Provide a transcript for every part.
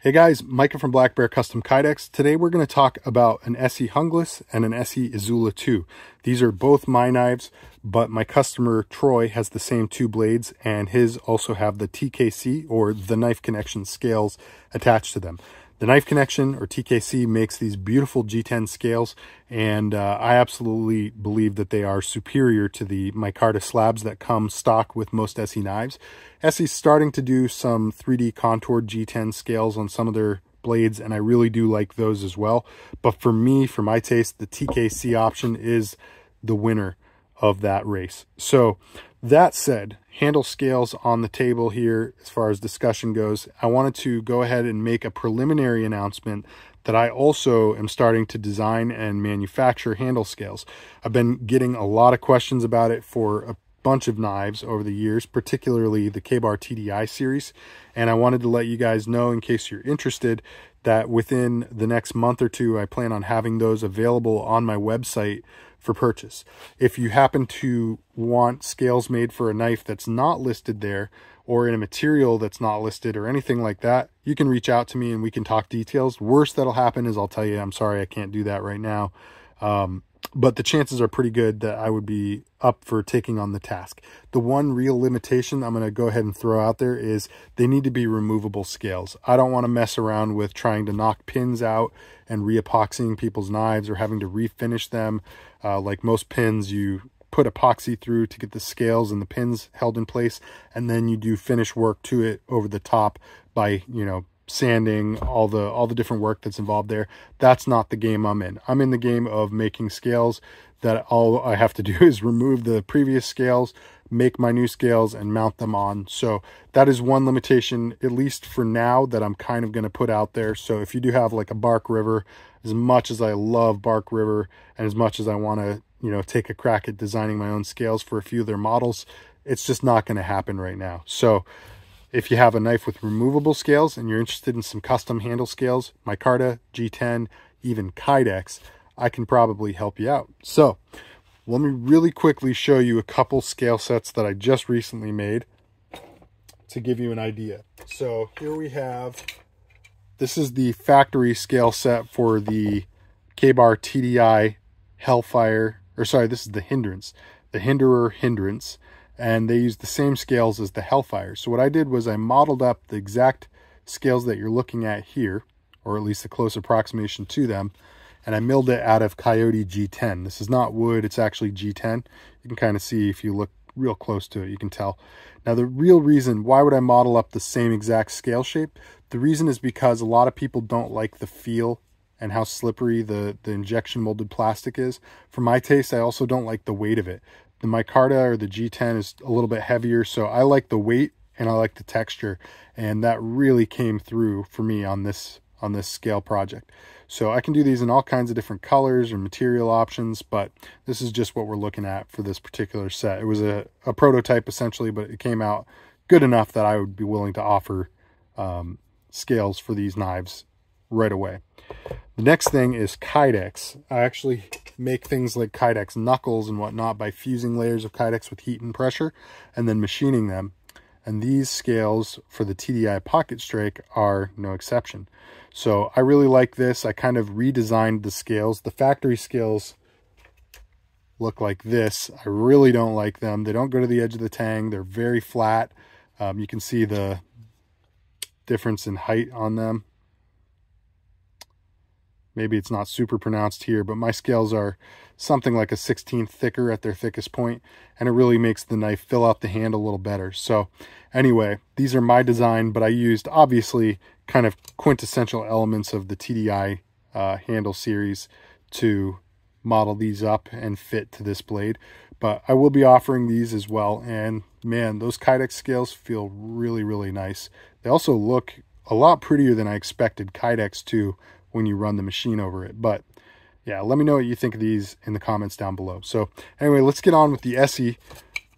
Hey guys, Micah from Black Bear Custom Kydex. Today we're going to talk about an ESEE Junglas and an ESEE Izula 2. These are both my knives, but my customer Troy has the same two blades and his also have the TKC or the knife connection scales attached to them. The Knife Connection, or TKC, makes these beautiful G10 scales, and uh, I absolutely believe that they are superior to the micarta slabs that come stock with most ESEE knives. ESEE's starting to do some 3D contoured G10 scales on some of their blades, and I really do like those as well. But for me, for my taste, the TKC option is the winner of that race. So that said, handle scales on the table here as far as discussion goes. I wanted to go ahead and make a preliminary announcement that I also am starting to design and manufacture handle scales. I've been getting a lot of questions about it for a bunch of knives over the years, particularly the KA-BAR TDI series. And I wanted to let you guys know in case you're interested that within the next month or two, I plan on having those available on my website for purchase. If you happen to want scales made for a knife that's not listed there or in a material that's not listed or anything like that, you can reach out to me and we can talk details. Worst that'll happen is I'll tell you, I'm sorry, I can't do that right now. Um, but the chances are pretty good that I would be up for taking on the task. The one real limitation I'm going to go ahead and throw out there is they need to be removable scales. I don't want to mess around with trying to knock pins out and re-epoxying people's knives or having to refinish them. Uh, like most pins, you put epoxy through to get the scales and the pins held in place, and then you do finish work to it over the top by, you know, sanding, all the all the different work that's involved there. That's not the game I'm in. I'm in the game of making scales that all I have to do is remove the previous scales, make my new scales and mount them on. So that is one limitation, at least for now, that I'm kind of going to put out there. So if you do have like a Bark River, as much as I love Bark River and as much as I want to, you know, take a crack at designing my own scales for a few of their models, it's just not going to happen right now. So if you have a knife with removable scales and you're interested in some custom handle scales, micarta, G10, even Kydex, I can probably help you out. So let me really quickly show you a couple scale sets that I just recently made to give you an idea. So here we have, this is the factory scale set for the KA-BAR TDI Hellfire, or sorry, this is the hindrance, the Hinderer hindrance, and they use the same scales as the Hellfire. So what I did was I modeled up the exact scales that you're looking at here, or at least a close approximation to them, and I milled it out of Coyote G10. This is not wood, it's actually G10. You can kind of see if you look real close to it, you can tell. Now the real reason, why would I model up the same exact scale shape? The reason is because a lot of people don't like the feel and how slippery the, the injection molded plastic is. For my taste, I also don't like the weight of it. The micarta or the G10 is a little bit heavier, so I like the weight and I like the texture, and that really came through for me on this on this scale project. So I can do these in all kinds of different colors or material options, but this is just what we're looking at for this particular set. It was a, a prototype essentially, but it came out good enough that I would be willing to offer um, scales for these knives right away. The next thing is Kydex. I actually make things like Kydex knuckles and whatnot by fusing layers of Kydex with heat and pressure and then machining them. And these scales for the TDI Pocket Strike are no exception. So I really like this. I kind of redesigned the scales. The factory scales look like this. I really don't like them. They don't go to the edge of the tang. They're very flat. Um, you can see the difference in height on them. Maybe it's not super pronounced here, but my scales are something like a 16th thicker at their thickest point, and it really makes the knife fill out the hand a little better. So anyway, these are my design, but I used obviously kind of quintessential elements of the TDI uh, handle series to model these up and fit to this blade. But I will be offering these as well, and man, those Kydex scales feel really, really nice. They also look a lot prettier than I expected Kydex to when you run the machine over it. But yeah, let me know what you think of these in the comments down below. So anyway, let's get on with the ESEE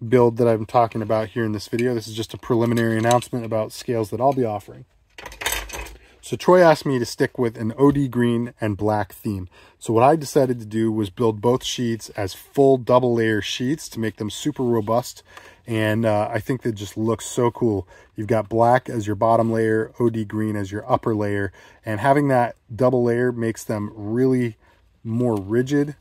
build that I'm talking about here in this video. This is just a preliminary announcement about scales that I'll be offering. So Troy asked me to stick with an OD green and black theme. So what I decided to do was build both sheets as full double layer sheets to make them super robust. And uh, I think they just look so cool. You've got black as your bottom layer, OD green as your upper layer. And having that double layer makes them really more rigid,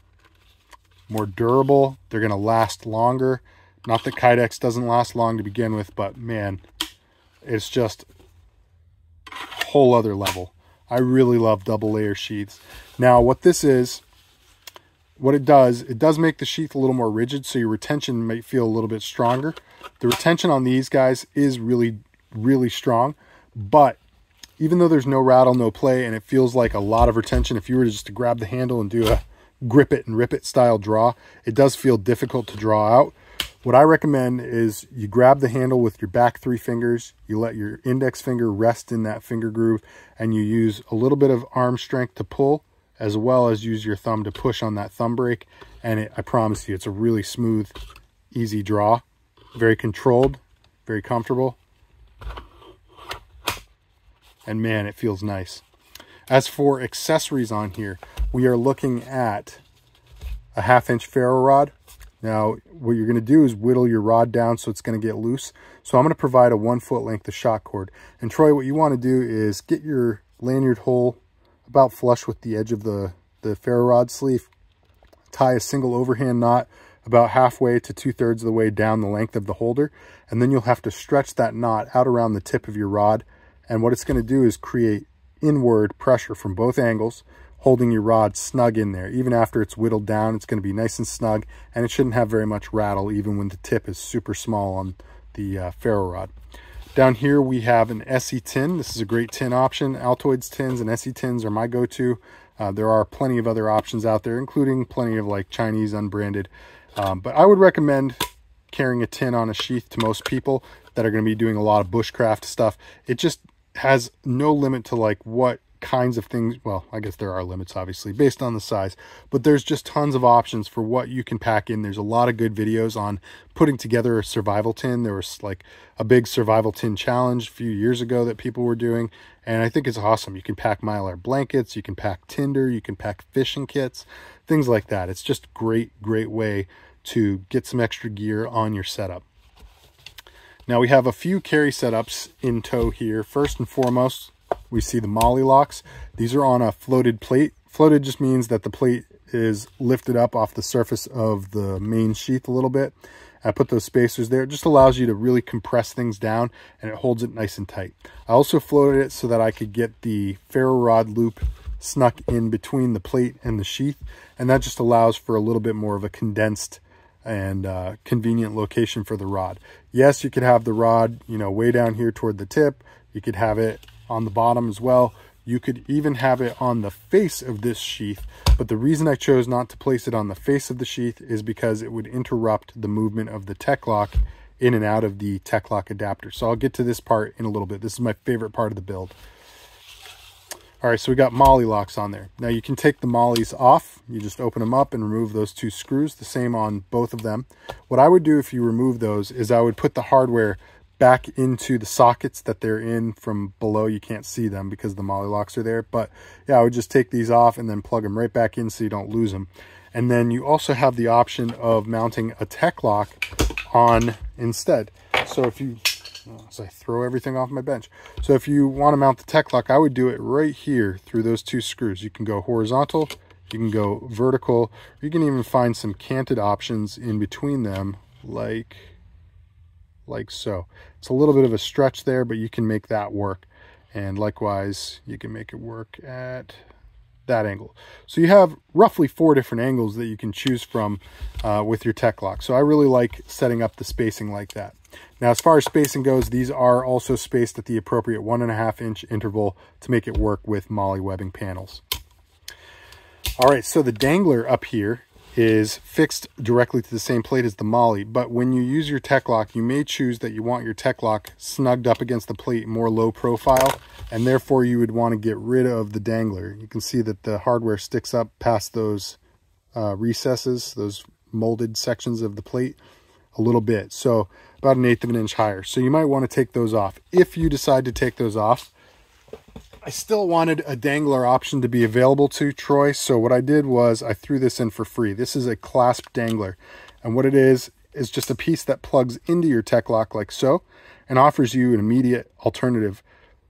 more durable. They're going to last longer. Not that Kydex doesn't last long to begin with, but man, it's just whole other level. I really love double layer sheaths. Now, what this is, what it does, it does make the sheath a little more rigid, so your retention might feel a little bit stronger. The retention on these guys is really, really strong, but even though there's no rattle, no play, and it feels like a lot of retention, if you were just to grab the handle and do a grip it and rip it style draw, it does feel difficult to draw out. What I recommend is you grab the handle with your back three fingers, you let your index finger rest in that finger groove, and you use a little bit of arm strength to pull, as well as use your thumb to push on that thumb brake. And it, I promise you, it's a really smooth, easy draw. Very controlled, very comfortable. And man, it feels nice. As for accessories on here, we are looking at a half inch ferro rod now, what you're going to do is whittle your rod down so it's going to get loose. So I'm going to provide a one foot length of shock cord. And Troy, what you want to do is get your lanyard hole about flush with the edge of the, the ferro rod sleeve. Tie a single overhand knot about halfway to two thirds of the way down the length of the holder. And then you'll have to stretch that knot out around the tip of your rod. And what it's going to do is create inward pressure from both angles holding your rod snug in there. Even after it's whittled down, it's going to be nice and snug, and it shouldn't have very much rattle, even when the tip is super small on the uh, ferro rod. Down here, we have an ESEE tin. This is a great tin option. Altoids tins and ESEE tins are my go-to. Uh, there are plenty of other options out there, including plenty of like Chinese unbranded. Um, but I would recommend carrying a tin on a sheath to most people that are going to be doing a lot of bushcraft stuff. It just has no limit to like what kinds of things. Well, I guess there are limits, obviously, based on the size, but there's just tons of options for what you can pack in. There's a lot of good videos on putting together a survival tin. There was like a big survival tin challenge a few years ago that people were doing, and I think it's awesome. You can pack mylar blankets, you can pack tinder, you can pack fishing kits, things like that. It's just great, great way to get some extra gear on your setup. Now we have a few carry setups in tow here. First and foremost, we see the molly locks. These are on a floated plate. Floated just means that the plate is lifted up off the surface of the main sheath a little bit. I put those spacers there. It just allows you to really compress things down and it holds it nice and tight. I also floated it so that I could get the ferro rod loop snuck in between the plate and the sheath. And that just allows for a little bit more of a condensed and uh, convenient location for the rod. Yes, you could have the rod, you know, way down here toward the tip. You could have it on the bottom as well. You could even have it on the face of this sheath, but the reason I chose not to place it on the face of the sheath is because it would interrupt the movement of the Tek-Lok in and out of the Tek-Lok adapter. So I'll get to this part in a little bit. This is my favorite part of the build. All right, so we got molly locks on there. Now you can take the mollies off. You just open them up and remove those two screws, the same on both of them. What I would do if you remove those is I would put the hardware back into the sockets that they're in from below. You can't see them because the molly locks are there. But yeah, I would just take these off and then plug them right back in so you don't lose them. And then you also have the option of mounting a Tek-Lok on instead. So if you, oh, as I throw everything off my bench. So if you want to mount the Tek-Lok, I would do it right here through those two screws. You can go horizontal, you can go vertical, you can even find some canted options in between them like like so. It's a little bit of a stretch there, but you can make that work. And likewise, you can make it work at that angle. So you have roughly four different angles that you can choose from uh, with your Tek-Lok. So I really like setting up the spacing like that. Now, as far as spacing goes, these are also spaced at the appropriate one and a half inch interval to make it work with MOLLE webbing panels. All right, so the dangler up here is fixed directly to the same plate as the molly, but when you use your Tek-Lok, you may choose that you want your Tek-Lok snugged up against the plate more low profile, and therefore you would want to get rid of the dangler. You can see that the hardware sticks up past those uh, recesses, those molded sections of the plate a little bit, so about an eighth of an inch higher. So you might want to take those off. If you decide to take those off, I still wanted a dangler option to be available to Troy. So what I did was I threw this in for free. This is a clasp dangler. And what it is, is just a piece that plugs into your Tek-Lok like so and offers you an immediate alternative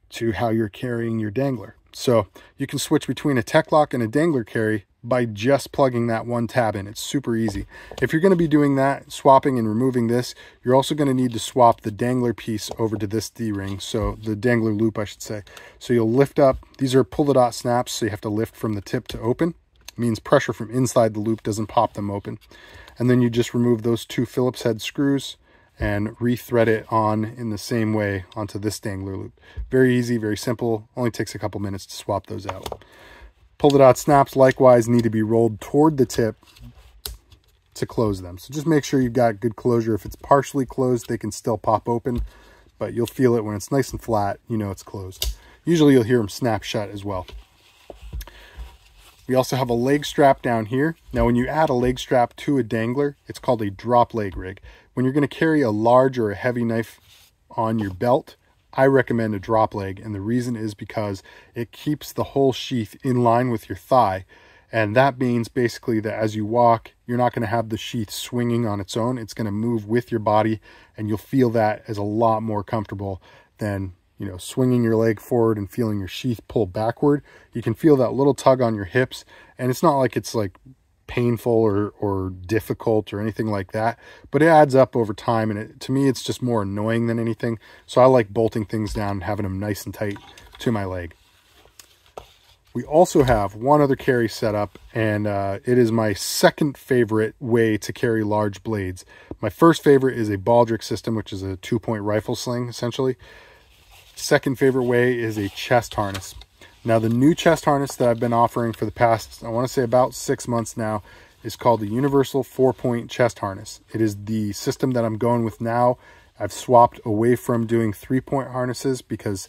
to how you're carrying your dangler. So you can switch between a Tek-Lok and a dangler carry by just plugging that one tab in. It's super easy. If you're going to be doing that, swapping and removing this, you're also going to need to swap the dangler piece over to this D-ring, so the dangler loop, I should say. So you'll lift up, these are pull-the-dot snaps, so you have to lift from the tip to open. It means pressure from inside the loop doesn't pop them open. And then you just remove those two Phillips head screws and rethread it on in the same way onto this dangler loop. Very easy, very simple, only takes a couple minutes to swap those out. Pull the dot snaps likewise need to be rolled toward the tip to close them. So just make sure you've got good closure. If it's partially closed, they can still pop open, but you'll feel it when it's nice and flat, you know it's closed. Usually you'll hear them snap shut as well. We also have a leg strap down here. Now when you add a leg strap to a dangler, it's called a drop leg rig. When you're gonna carry a large or a heavy knife on your belt, I recommend a drop leg. And the reason is because it keeps the whole sheath in line with your thigh. And that means basically that as you walk, you're not going to have the sheath swinging on its own. It's going to move with your body and you'll feel that as a lot more comfortable than, you know, swinging your leg forward and feeling your sheath pull backward. You can feel that little tug on your hips and it's not like it's like painful or, or difficult or anything like that, but it adds up over time. And it, to me, it's just more annoying than anything. So I like bolting things down and having them nice and tight to my leg. We also have one other carry setup, and uh, it is my second favorite way to carry large blades. My first favorite is a Baldric system, which is a two-point rifle sling, essentially. Second favorite way is a chest harness. Now the new chest harness that I've been offering for the past, I want to say about six months now, is called the Universal four point chest harness. It is the system that I'm going with now. I've swapped away from doing three point harnesses because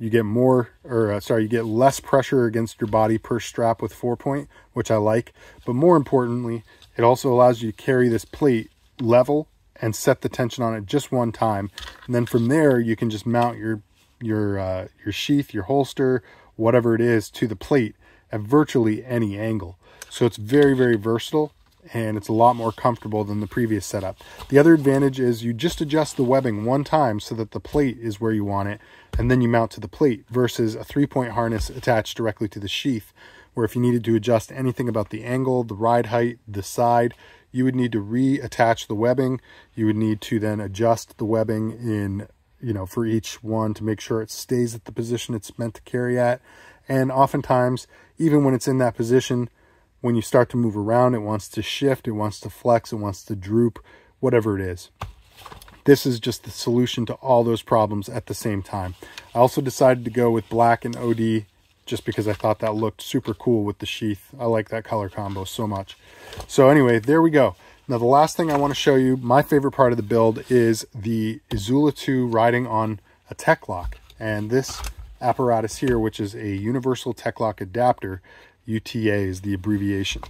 you get more, or uh, sorry, you get less pressure against your body per strap with four point, which I like. But more importantly, it also allows you to carry this plate level and set the tension on it just one time. And then from there, you can just mount your your uh, your sheath, your holster, whatever it is to the plate at virtually any angle. So it's very, very versatile and it's a lot more comfortable than the previous setup. The other advantage is you just adjust the webbing one time so that the plate is where you want it and then you mount to the plate versus a three-point harness attached directly to the sheath where if you needed to adjust anything about the angle, the ride height, the side, you would need to reattach the webbing. You would need to then adjust the webbing in you know, for each one to make sure it stays at the position it's meant to carry at. And oftentimes, even when it's in that position, when you start to move around, it wants to shift, it wants to flex, it wants to droop, whatever it is. This is just the solution to all those problems at the same time. I also decided to go with black and OD just because I thought that looked super cool with the sheath. I like that color combo so much. So anyway, there we go. Now the last thing I want to show you, my favorite part of the build is the Izula 2 riding on a Tek-Lok. And this apparatus here, which is a Universal Tek-Lok Adapter, UTA is the abbreviation.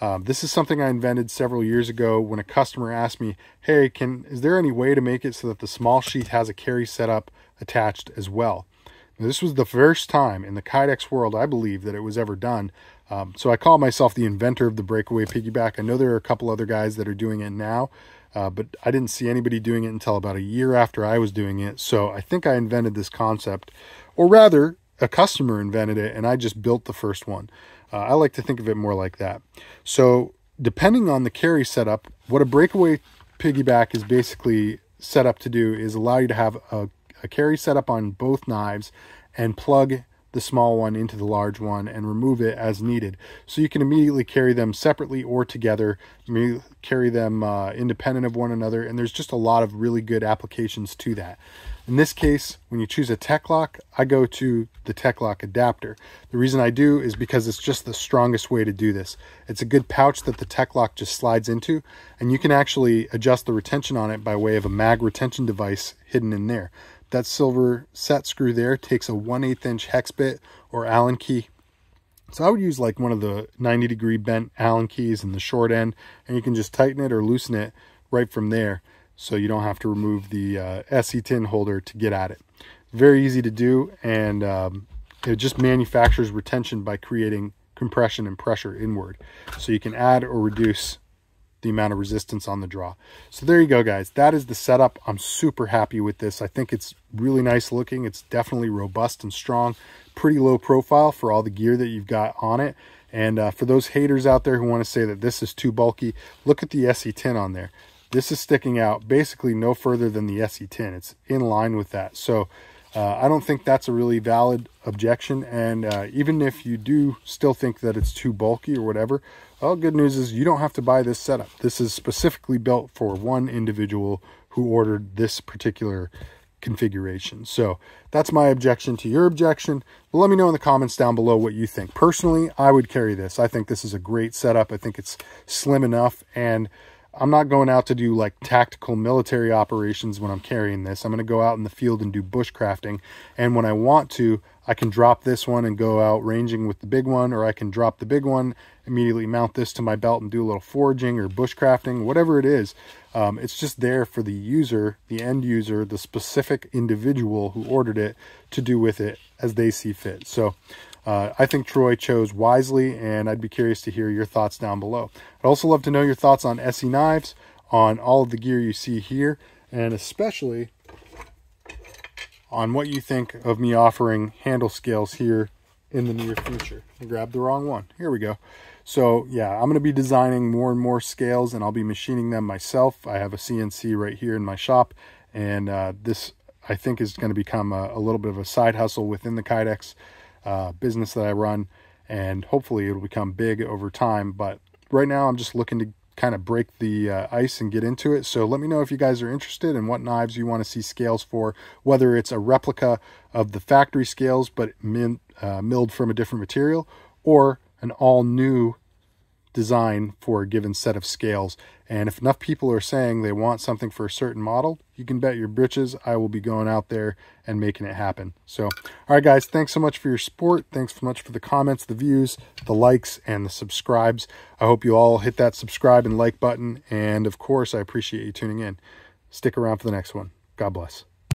Um, this is something I invented several years ago when a customer asked me, hey, can is there any way to make it so that the small sheath has a carry setup attached as well? Now, this was the first time in the Kydex world, I believe, that it was ever done. Um, so I call myself the inventor of the breakaway piggyback. I know there are a couple other guys that are doing it now, uh, but I didn't see anybody doing it until about a year after I was doing it. So I think I invented this concept, or rather, a customer invented it and I just built the first one. Uh, I like to think of it more like that. So depending on the carry setup, what a breakaway piggyback is basically set up to do is allow you to have a, a carry setup on both knives and plug the small one into the large one and remove it as needed. So you can immediately carry them separately or together, carry them uh, independent of one another, and there's just a lot of really good applications to that. In this case, when you choose a Tek-Lok, I go to the Tek-Lok adapter. The reason I do is because it's just the strongest way to do this. It's a good pouch that the Tek-Lok just slides into, and you can actually adjust the retention on it by way of a mag retention device hidden in there. That silver set screw there takes a 1 8 inch hex bit or Allen key. So I would use like one of the 90 degree bent Allen keys in the short end and you can just tighten it or loosen it right from there so you don't have to remove the uh, ESEE tin holder to get at it. Very easy to do and um, it just manufactures retention by creating compression and pressure inward. So you can add or reduce the amount of resistance on the draw. So there you go, guys. That is the setup. I'm super happy with this. I think it's really nice looking. It's definitely robust and strong. Pretty low profile for all the gear that you've got on it. And uh, for those haters out there who want to say that this is too bulky, look at the ESEE tin on there. This is sticking out basically no further than the ESEE tin. It's in line with that. So uh, I don't think that's a really valid objection. And uh, even if you do still think that it's too bulky or whatever, well, good news is you don't have to buy this setup. This is specifically built for one individual who ordered this particular configuration. So that's my objection to your objection. Let me know in the comments down below what you think. Personally, I would carry this. I think this is a great setup. I think it's slim enough and I'm not going out to do like tactical military operations when I'm carrying this. I'm going to go out in the field and do bushcrafting. And when I want to, I can drop this one and go out ranging with the big one, or I can drop the big one, immediately mount this to my belt and do a little foraging or bushcrafting, whatever it is. Um, it's just there for the user, the end user, the specific individual who ordered it to do with it as they see fit. So uh, I think Troy chose wisely, and I'd be curious to hear your thoughts down below. I'd also love to know your thoughts on ESEE knives, on all of the gear you see here, and especially on what you think of me offering handle scales here in the near future. I grabbed the wrong one. Here we go. So yeah, I'm going to be designing more and more scales and I'll be machining them myself. I have a CNC right here in my shop and uh, this I think is going to become a, a, little bit of a side hustle within the Kydex uh, business that I run, and hopefully it'll become big over time. But right now, I'm just looking to kind of break the uh, ice and get into it. So let me know if you guys are interested in what knives you want to see scales for, whether it's a replica of the factory scales but min, uh, milled from a different material, or an all new design for a given set of scales. And if enough people are saying they want something for a certain model, you can bet your britches I will be going out there and making it happen. So, all right, guys, thanks so much for your support. Thanks so much for the comments, the views, the likes, and the subscribes. I hope you all hit that subscribe and like button. And of course, I appreciate you tuning in. Stick around for the next one. God bless.